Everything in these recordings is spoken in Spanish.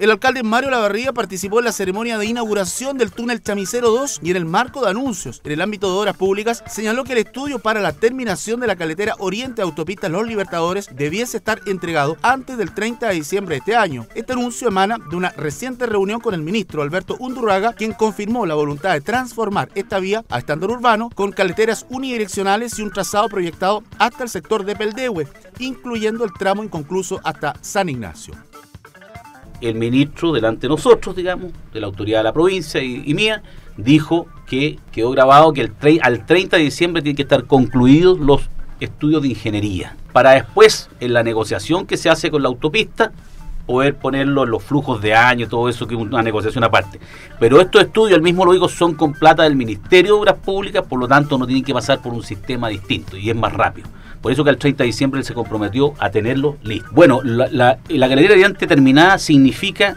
El alcalde Mario Lavarría participó en la ceremonia de inauguración del túnel Chamicero 2 y en el marco de anuncios en el ámbito de obras públicas señaló que el estudio para la terminación de la caletera Oriente Autopista Los Libertadores debiese estar entregado antes del 30 de diciembre de este año. Este anuncio emana de una reciente reunión con el ministro Alberto Undurraga, quien confirmó la voluntad de transformar esta vía a estándar urbano con caleteras unidireccionales y un trazado proyectado hasta el sector de Peldehue, incluyendo el tramo inconcluso hasta San Ignacio el ministro delante de nosotros, digamos, de la autoridad de la provincia y, mía, dijo que quedó grabado que el al 30 de diciembre tienen que estar concluidos los estudios de ingeniería, para después, en la negociación que se hace con la autopista, poder ponerlo en los flujos de año, todo eso que es una negociación aparte. Pero estos estudios, el mismo lo digo, son con plata del Ministerio de Obras Públicas, por lo tanto no tienen que pasar por un sistema distinto y es más rápido. Por eso que el 30 de diciembre se comprometió a tenerlo listo. Bueno, la, la, la galería terminada significa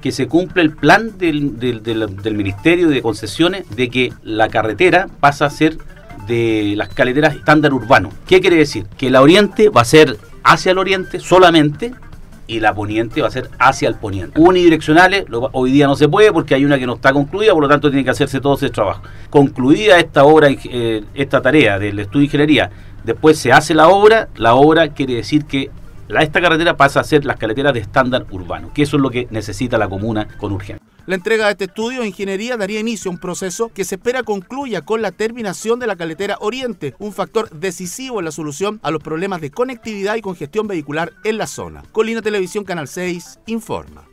que se cumple el plan del, del, Ministerio de Concesiones de que la carretera pasa a ser de las caleteras estándar urbano. ¿Qué quiere decir? Que la oriente va a ser hacia el oriente solamente y la poniente va a ser hacia el poniente. Unidireccionales, hoy día no se puede porque hay una que no está concluida, por lo tanto tiene que hacerse todo ese trabajo. Concluida esta obra, eh, esta tarea del estudio de ingeniería Después se hace la obra, la obra quiere decir que esta carretera pasa a ser las carreteras de estándar urbano, que eso es lo que necesita la comuna con urgencia. La entrega de este estudio de ingeniería daría inicio a un proceso que se espera concluya con la terminación de la caletera Oriente, un factor decisivo en la solución a los problemas de conectividad y congestión vehicular en la zona. Colina Televisión Canal 6 informa.